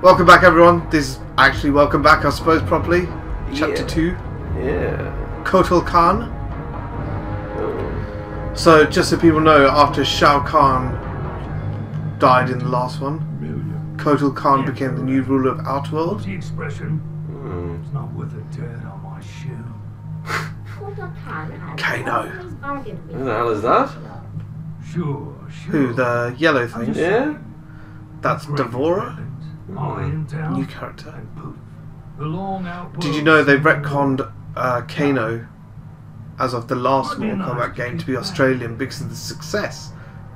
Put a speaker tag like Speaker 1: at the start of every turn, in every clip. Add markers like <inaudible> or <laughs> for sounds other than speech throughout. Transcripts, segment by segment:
Speaker 1: Welcome back, everyone. This is actually welcome back, I suppose, properly. Chapter
Speaker 2: Yeah.
Speaker 1: 2
Speaker 2: Yeah.
Speaker 1: Kotal Kahn.
Speaker 2: Oh.
Speaker 1: So, just so people know, after Shao Kahn died in the last one,
Speaker 3: Million.
Speaker 1: Kotal Kahn became the new ruler of Outworld.
Speaker 3: What's the expression?
Speaker 2: Hmm.
Speaker 3: It's not worth a dirt on my shoe.
Speaker 1: Kano.
Speaker 2: Who the hell is that?
Speaker 3: Sure, sure.
Speaker 1: Who, the yellow thing?
Speaker 2: Yeah?
Speaker 1: That's
Speaker 3: Great
Speaker 1: D'Vorah,
Speaker 3: weapons. I in town.
Speaker 1: new character.
Speaker 3: And poof. The long outpost.
Speaker 1: Did you know they retconned uh, Kano as of the last Mortal Kombat game to be Australian because of the success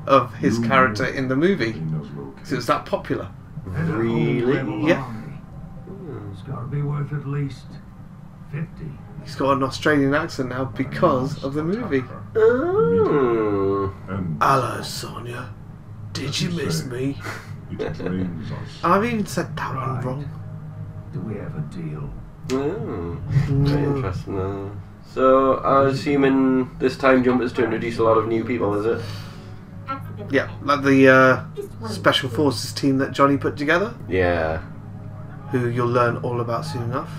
Speaker 1: of his character in the movie? Because it was that popular.
Speaker 2: Really?
Speaker 1: Yeah.
Speaker 3: It's got to be worth at least fifty.
Speaker 1: He's got an Australian accent now because of the movie.
Speaker 2: Oh.
Speaker 1: Hello, Sonya. Did you miss me? <laughs>
Speaker 3: It drains us. <laughs>
Speaker 1: I've even said that one
Speaker 3: Right.
Speaker 1: wrong.
Speaker 3: Do we have a deal?
Speaker 2: Oh. Very interesting. Uh, so, I'm assuming this time jump is to introduce a lot of new people, is it?
Speaker 1: Yeah, like the uh, Special Forces team that Johnny put together,
Speaker 2: Yeah.
Speaker 1: who you'll learn all about soon enough.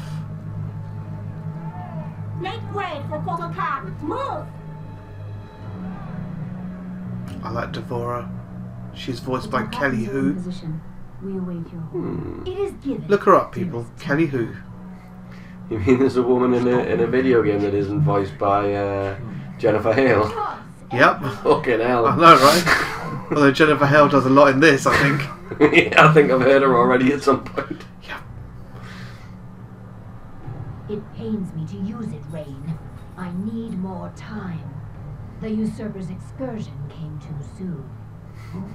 Speaker 4: Make way for Kotal Kahn. Move!
Speaker 1: I like D'Vorah. She's voiced by Kelly Hu.
Speaker 5: We await your.
Speaker 2: Hmm.
Speaker 4: It is given.
Speaker 1: Look her up, people. Kelly Hu.
Speaker 2: You mean there's a woman in a, in a video game that isn't voiced by uh, Jennifer Hale?
Speaker 1: Yep.
Speaker 2: Fucking hell.
Speaker 1: I know, right? Although Jennifer Hale does a lot in this, I think.
Speaker 2: yeah, <laughs> I think I've heard her already at some point.
Speaker 1: Yeah.
Speaker 5: It pains me to use it, Rain. I need more time. The usurper's excursion came too soon.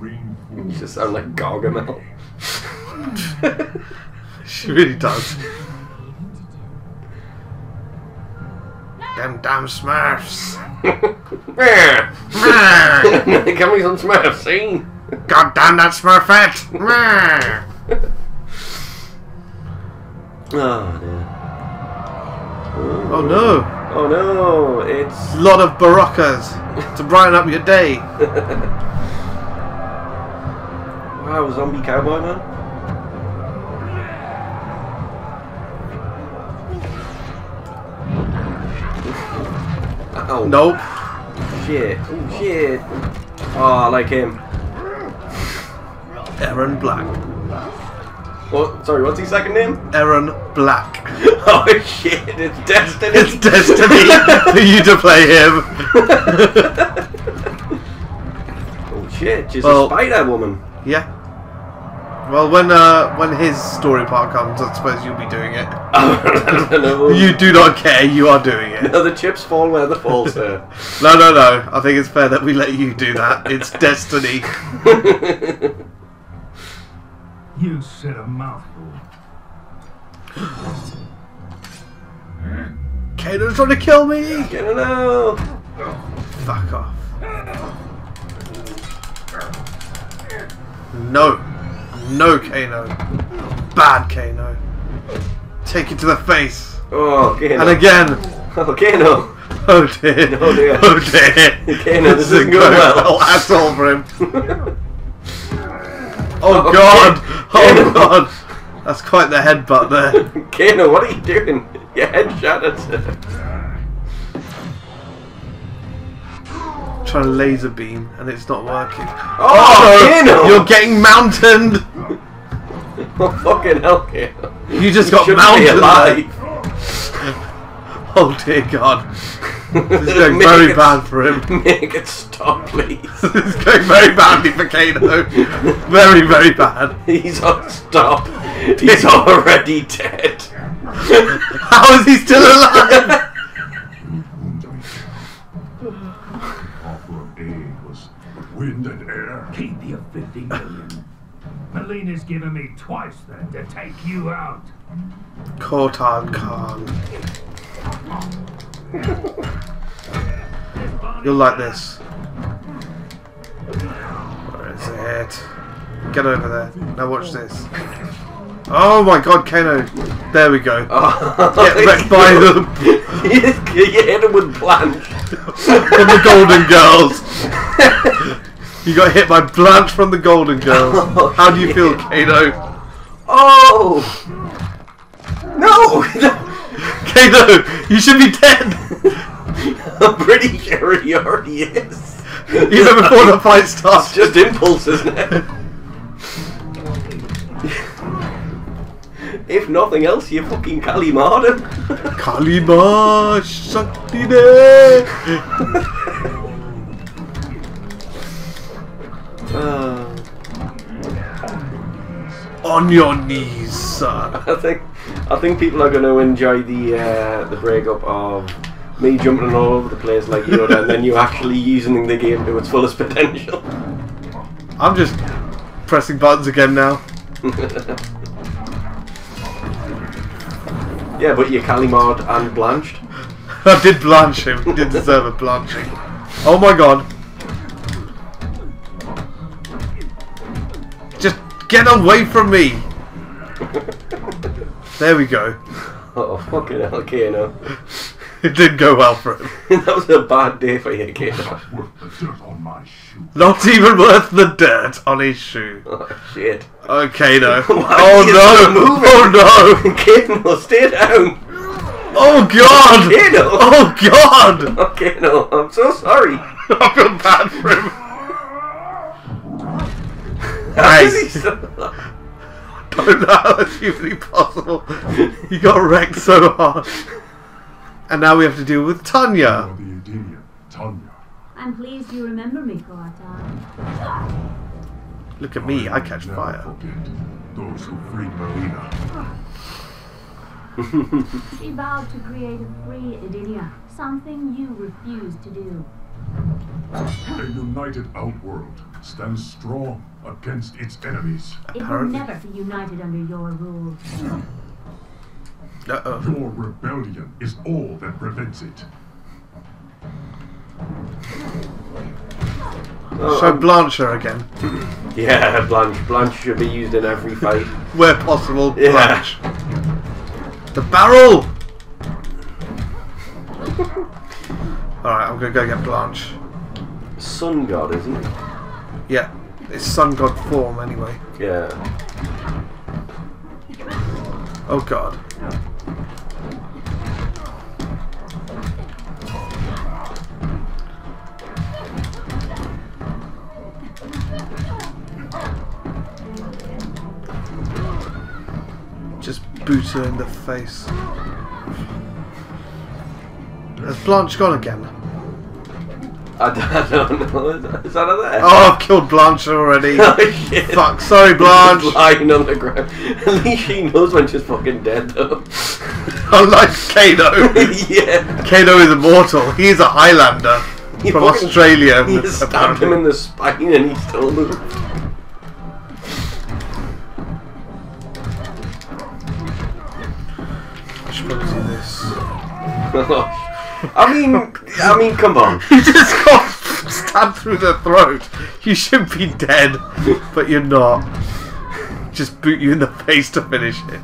Speaker 2: You just sound like Gargamel. <laughs>
Speaker 1: She really does. Them damn Smurfs. <laughs>
Speaker 2: Give me some Smurfs, see?
Speaker 1: God damn that Smurfette!
Speaker 2: Ah, oh dear.
Speaker 1: oh no!
Speaker 2: Oh no, it's.
Speaker 1: lot of Barocas to brighten up your day. <laughs>
Speaker 2: Zombie cowboy man? Oh,
Speaker 1: Nope.
Speaker 2: shit. Oh, shit. Oh, I like him.
Speaker 1: Erron Black.
Speaker 2: What? Sorry, what's his second name?
Speaker 1: Erron Black. <laughs>
Speaker 2: Oh, shit, it's Destiny.
Speaker 1: It's destiny <laughs> for you to play him. <laughs>
Speaker 2: oh, shit, she's
Speaker 1: Well-
Speaker 2: a Spider Woman.
Speaker 1: yeah. Well, when uh, when his story part comes, I suppose you'll be doing it.
Speaker 2: I. <laughs>
Speaker 1: You do not care. You are doing it.
Speaker 2: No, the chips fall where they fall, sir. <laughs>
Speaker 1: No, no, no. I think it's fair that we let you do that. It's <laughs> destiny.
Speaker 3: You said a mouthful.
Speaker 1: Kano's trying to kill me.
Speaker 2: Get it out.
Speaker 1: Fuck off. No. No, Kano. Bad Kano. Take it to the face.
Speaker 2: Oh, Kano.
Speaker 1: And again.
Speaker 2: Oh, Kano.
Speaker 1: Oh dear. <laughs>
Speaker 2: Oh, dear.
Speaker 1: Oh dear.
Speaker 2: Kano, this isn't
Speaker 1: going
Speaker 2: well.
Speaker 1: well at all for him. <laughs> Oh
Speaker 2: Oh,
Speaker 1: god.
Speaker 2: Oh, Kano.
Speaker 1: Oh god. That's quite the headbutt there. <laughs>
Speaker 2: Kano, what are you doing? Your head shattered.
Speaker 1: Trying to laser beam and it's not working.
Speaker 2: Oh, Kano!
Speaker 1: You're getting mountained.
Speaker 2: Oh, <laughs> fucking hell, Kano.
Speaker 1: You just got
Speaker 2: shouldn't be
Speaker 1: mounted.
Speaker 2: alive. <laughs>
Speaker 1: Oh dear God. This is going
Speaker 2: Make
Speaker 1: very
Speaker 2: it-
Speaker 1: bad for him. <laughs>
Speaker 2: Make it stop, please.
Speaker 1: this is going very badly for Kano. Very, very bad.
Speaker 2: He's on stop. He's already dead.
Speaker 1: How is he still alive?
Speaker 3: Offer of aid was wind and air. Keep your 50 million. Mileena's given me twice then to take you out.
Speaker 1: Kotal Kahn. You'll like this. Where is it? Get over there. Now watch this. Oh my god, Kano. There we go.
Speaker 2: Oh,
Speaker 1: Get wrecked by <laughs> the
Speaker 2: you hit him with Blanche.
Speaker 1: from the Golden Girls. <laughs> You got hit by Blanche from the Golden Girls. <laughs>
Speaker 2: Oh,
Speaker 1: How do you feel. Kano?
Speaker 2: Oh! No! <laughs>
Speaker 1: Kano, you should be dead. <laughs>
Speaker 2: I'm pretty sure he already is.
Speaker 1: Even before the fight
Speaker 2: It's
Speaker 1: starts.
Speaker 2: just impulse, isn't it? if nothing else, you're fucking Kalimard him.
Speaker 1: Kalima Shakti On your knees, sir.
Speaker 2: I think I think people are going to enjoy the uh, the breakup of me jumping all over the place like Yoda, and then you actually using the game to its fullest potential.
Speaker 1: I'm just pressing buttons again now. <laughs>
Speaker 2: yeah, but you're Kalimard and blanched. <laughs>
Speaker 1: I did blanch him. He did deserve a blanching. Oh my god. Get away from me. <laughs> There we go.
Speaker 2: Oh fucking hell, Kano. <laughs>
Speaker 1: It didn't go well for him. <laughs>
Speaker 2: that was a bad day for you, Kano.
Speaker 3: Worth on my shoe.
Speaker 1: Not even worth the dirt on his shoe.
Speaker 2: Oh shit.
Speaker 1: Okay, no. Oh
Speaker 2: are you
Speaker 1: no!
Speaker 2: still?
Speaker 1: Oh no!
Speaker 2: Kano, stay down.
Speaker 1: Oh god!
Speaker 2: Kano.
Speaker 1: Oh god!
Speaker 2: Oh, Kano, I'm so sorry.
Speaker 1: I feel bad for him.
Speaker 2: How is he
Speaker 1: Nice.
Speaker 2: still-
Speaker 1: don't know how that's humanly possible. He got wrecked so hard. And now we have to deal with Tanya.
Speaker 3: For the Edenian, Tanya.
Speaker 5: I'm pleased you remember me, Kotal.
Speaker 1: Look at me, I catch
Speaker 3: Never
Speaker 1: fire.
Speaker 3: forget those who freed Mileena.
Speaker 5: She vowed to create a free Edenia, something you refused to do.
Speaker 3: A united outworld stands strong against its enemies.
Speaker 5: It will never be united under your rule.
Speaker 1: Uh-oh.
Speaker 3: Your rebellion is all that prevents it.
Speaker 2: Oh,
Speaker 1: So
Speaker 2: I'm-
Speaker 1: Blanche her again. <laughs>
Speaker 2: yeah, Blanche. Blanche should be used in every fight.
Speaker 1: Where possible,
Speaker 2: Yeah.
Speaker 1: The barrel! Alright, I'm gonna go get Blanche.
Speaker 2: Sun God, isn't it?
Speaker 1: Yeah, it's sun god form anyway.
Speaker 2: Yeah.
Speaker 1: Oh god. Just boot her in the face. Has Blanche gone again?
Speaker 2: I, don't know. Is that, is that her there?
Speaker 1: Oh, I've killed Blanche already. <laughs>
Speaker 2: Oh.
Speaker 1: Fuck, sorry Blanche.
Speaker 2: Lying on the ground. <laughs> At least she knows when she's fucking dead, though. <laughs>
Speaker 1: Unlike Kano.
Speaker 2: yeah.
Speaker 1: Kano is immortal. He is a Highlander
Speaker 2: You
Speaker 1: from
Speaker 2: fucking-
Speaker 1: Australia.
Speaker 2: You stabbed him in the spine and he still moved.
Speaker 1: I should probably do this.
Speaker 2: Oh, I mean, I mean, come on. <laughs>
Speaker 1: You just got stabbed through the throat. You should be dead, but you're not. Just boot you in the face to finish it.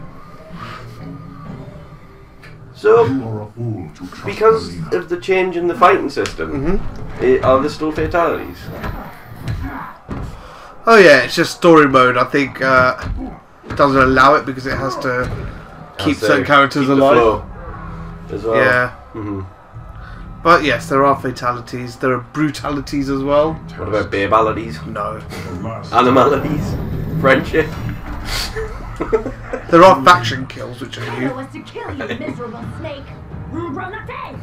Speaker 2: So,
Speaker 3: You are a fool to trust
Speaker 2: because of the change in the fighting system, eh, are there still fatalities?
Speaker 1: Oh yeah, it's just story mode. I think uh, it doesn't allow it because it has to keep certain characters
Speaker 2: keep the
Speaker 1: alive.
Speaker 2: flow as well.
Speaker 1: Yeah,
Speaker 2: hmm
Speaker 1: but yes, there are fatalities. There are brutalities as well.
Speaker 2: What about babalities?
Speaker 1: No,
Speaker 2: Animalities? Friendship?
Speaker 1: there are faction kills which are
Speaker 5: It
Speaker 1: new.
Speaker 5: was to kill you, miserable snake. Granate!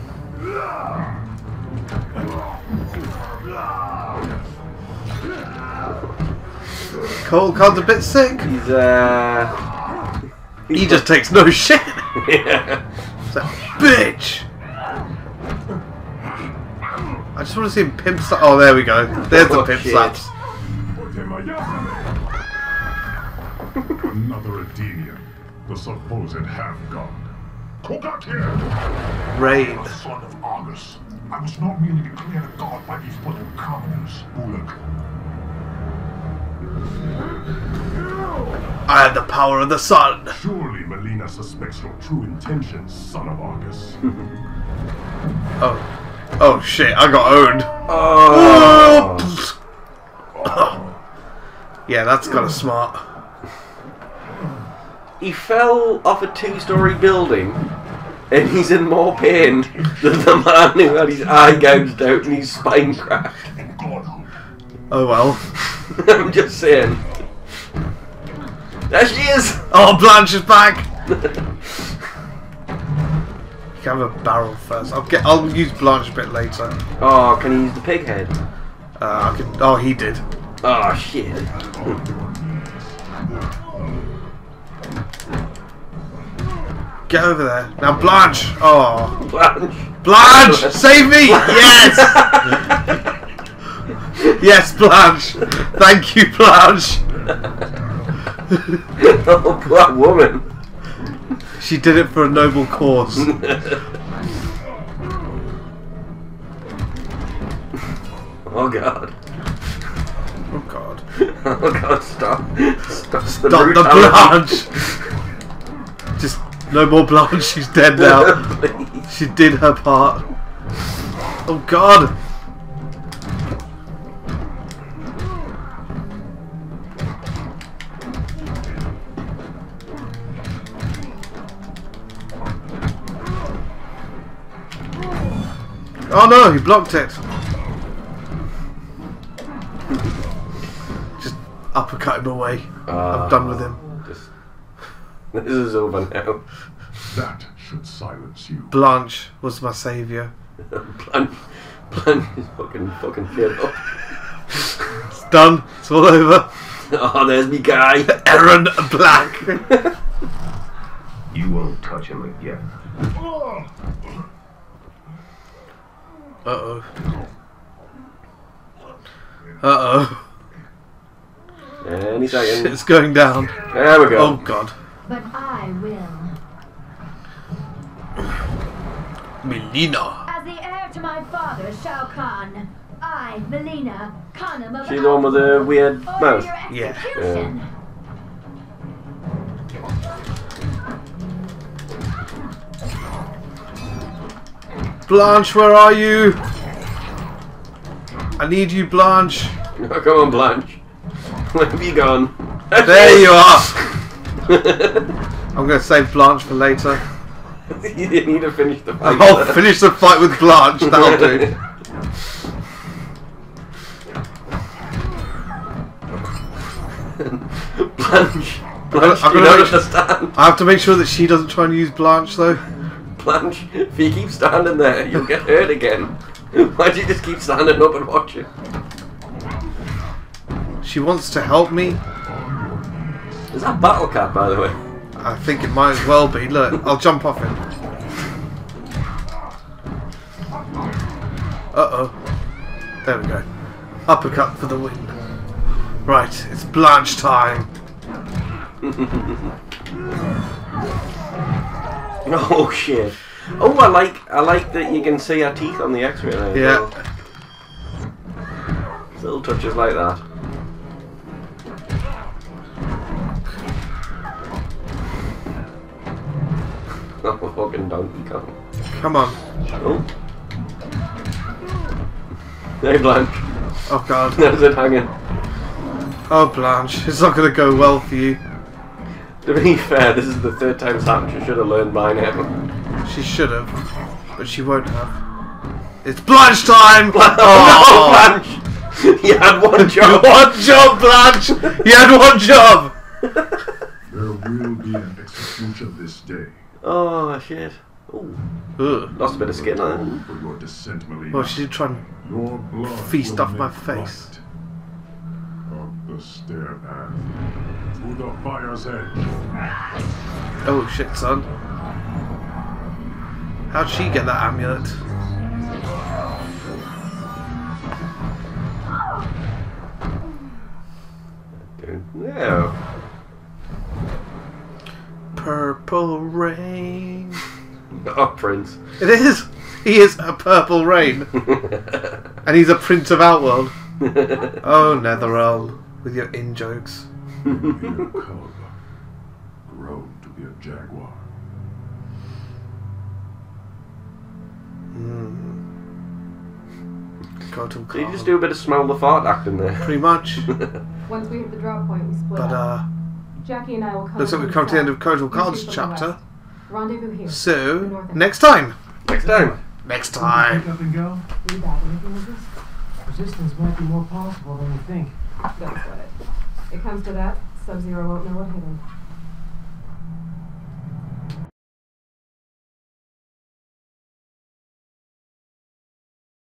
Speaker 1: Kotal Kahn's a bit sick.
Speaker 2: He's, uh.
Speaker 1: He just takes no shit. <laughs>
Speaker 2: yeah.
Speaker 1: So, bitch. I just want to see him pimp slap. Oh, there we go. There's the
Speaker 2: Oh,
Speaker 1: pimp
Speaker 2: shit.
Speaker 1: slaps.
Speaker 3: Another Edenian, the supposed half-god. Who got here?
Speaker 1: Rain.
Speaker 3: The son of Argus. I was not merely declared a god by these little commoners, Bullock.
Speaker 1: I have the power of the sun.
Speaker 3: Surely Mileena suspects your true intentions, son of Argus.
Speaker 1: Oh. Oh shit, I got owned.
Speaker 2: Oh.
Speaker 1: Yeah, that's kind of smart.
Speaker 2: he fell off a two-story building, and he's in more pain than the man who had his eye gouged out and his spine cracked.
Speaker 1: Oh well. <laughs>
Speaker 2: I'm just saying. There she is.
Speaker 1: Oh, Blanche is back. <laughs> Can have a barrel first. I'll get. I'll use Blanche a bit later.
Speaker 2: Oh, can he use the pig head?
Speaker 1: Uh, I can. Oh, he did.
Speaker 2: Oh shit.
Speaker 1: Get over there now, Blanche. Oh,
Speaker 2: Blanche.
Speaker 1: Blanche, save me! Yes, <laughs> yes, Blanche. Thank you, Blanche. <laughs>
Speaker 2: oh, poor woman.
Speaker 1: She did it for a noble cause. <laughs>
Speaker 2: Oh god.
Speaker 1: Oh God.
Speaker 2: Oh god, stop. Stop,
Speaker 1: Stop the Blanche. Just no more Blanche. She's dead now. <laughs> She did her part. Oh God. Oh no, he blocked it. Just uppercut him away. I'm done with him.
Speaker 2: Ah, just, <laughs> this is over now.
Speaker 3: That should silence you.
Speaker 1: Blanche was my saviour. <laughs>
Speaker 2: Blanche, Blanche is fucking fucking shit <laughs> up.
Speaker 1: It's done. It's all over.
Speaker 2: Oh, there's me guy.
Speaker 1: Erron Black.
Speaker 3: You won't touch him again. Oh.
Speaker 1: Uh oh. Uh oh.
Speaker 2: Any second.
Speaker 1: It's going down.
Speaker 2: There we go.
Speaker 1: Oh god.
Speaker 5: But I will.
Speaker 1: Mileena.
Speaker 5: As the heir to my father, Shao Kahn, I, Mileena, Khanum of
Speaker 2: She's the one with the weird mouth.
Speaker 5: your
Speaker 1: Yeah. Blanche, where are you? I need you, Blanche.
Speaker 2: Oh, come on, Blanche. Where have you gone?
Speaker 1: There you are. <laughs> I'm going to save Blanche for later. <laughs>
Speaker 2: you need to finish the fight.
Speaker 1: I'll finish the fight with Blanche. That'll do.
Speaker 2: Blanche. <laughs> Blanche,
Speaker 1: I'm
Speaker 2: you
Speaker 1: gonna
Speaker 2: don't understand.
Speaker 1: I have to make sure that she doesn't try and use Blanche, though.
Speaker 2: Blanche, if you keep standing there, you'll get hurt again. Why do you just keep standing up and watching?
Speaker 1: She wants to help me.
Speaker 2: Is that Battle Cat, by the way?
Speaker 1: I think it might as well be. Look, I'll jump off him. Uh oh. There we go. Uppercut for the win. Right, it's Blanche time. <laughs> <laughs>
Speaker 2: Oh shit. Oh, I like I like that you can see her teeth on the X-ray there.
Speaker 1: Yeah.
Speaker 2: Little touches like that. <laughs> Oh, fucking Donkey Kong.
Speaker 1: Come on.
Speaker 2: Oh. Hey, Blanche.
Speaker 1: Oh god. <laughs>
Speaker 2: There's it hanging.
Speaker 1: Oh Blanche, it's not gonna go well for you.
Speaker 2: To be fair, this is the third time Sancho should have learned by now.
Speaker 1: She should have, but she won't have. It's Blanche time! <laughs>
Speaker 2: Oh, no, Blanche! <laughs> You had one job.
Speaker 1: one job, Blanche! You had one job! <laughs>
Speaker 3: There will be an execution this day.
Speaker 2: Oh shit. Ooh,
Speaker 1: Ugh.
Speaker 2: lost a bit of skin on it.
Speaker 3: For your descent,
Speaker 1: Well, she did try and feast off my face.
Speaker 3: Up the stair path. To the fire's edge.
Speaker 1: Oh shit, son. How'd she get that amulet?
Speaker 2: No.
Speaker 1: Purple rain. <laughs>
Speaker 2: Oh, Prince.
Speaker 1: It is! He is a purple rain. <laughs> And he's a prince of Outworld. Oh, Netherrealm, with your in jokes.
Speaker 3: You're a cub, grown to be a jaguar.
Speaker 1: Mm.
Speaker 2: Did you just do a bit of smell the fart acting there?
Speaker 1: Pretty much. <laughs>
Speaker 6: Once we hit the drop point, we split
Speaker 1: but, uh,
Speaker 6: Jacqui and I will come.
Speaker 1: Looks like we've come to the end of
Speaker 6: Kotal Kahn's
Speaker 1: chapter.
Speaker 6: Rendezvous here.
Speaker 1: So next time.
Speaker 2: Next time.
Speaker 1: Next time.
Speaker 3: Up and go.
Speaker 7: Resistance might be more possible than you think.
Speaker 6: That's what it it comes to that, Sub-Zero won't know what hit him.